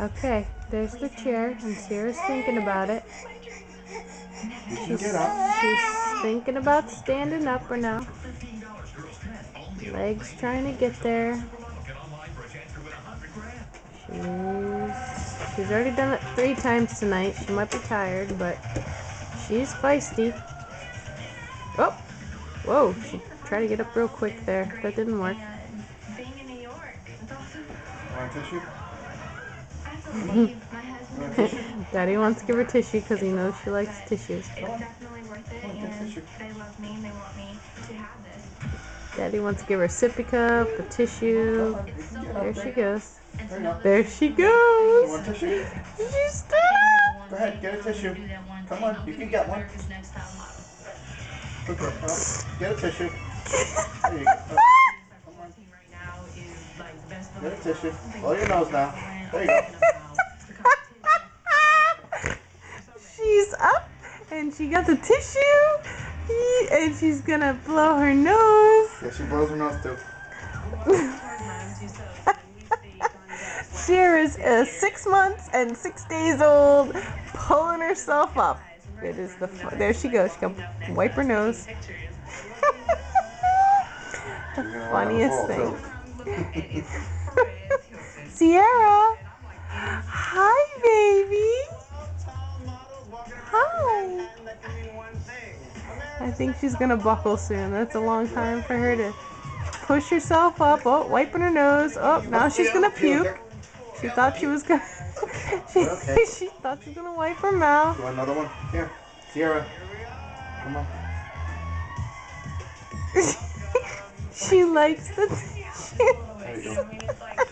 Okay, there's the chair, and Sierra's thinking about it. She's, she's thinking about standing up or no. Legs trying to get there. She's, she's already done it three times tonight. She might be tired, but she's feisty. Oh! Whoa, she tried to get up real quick there. That didn't work. Daddy wants to give her tissue because he knows she likes tissues. it's definitely worth it, Come on, get and they love me and they want me to have this. Daddy wants to give her a sippy cup, a tissue. Come on, you can get There she goes. There so you go. There she goes. want tissue? She. Go ahead, get a tissue. Come on, you can get one. next time model. Look up, up. Get a tissue. There you go. Up. Come on, right now is like the best get a tissue. Blow your nose now. There you go. She's up and she got the tissue and she's gonna blow her nose. Yeah, she blows her nose too. Sierra's uh, six months and six days old, pulling herself up. It is the there she goes. She can wipe her nose. the You're gonna let funniest thing. Sierra, I think she's gonna buckle soon. That's a long time for her to push herself up. Oh, wiping her nose. Oh, now she's gonna puke. She thought she was gonna. she, Okay. she thought she was gonna wipe her mouth. You want another one? Here. Sierra. Come on. she likes the you go.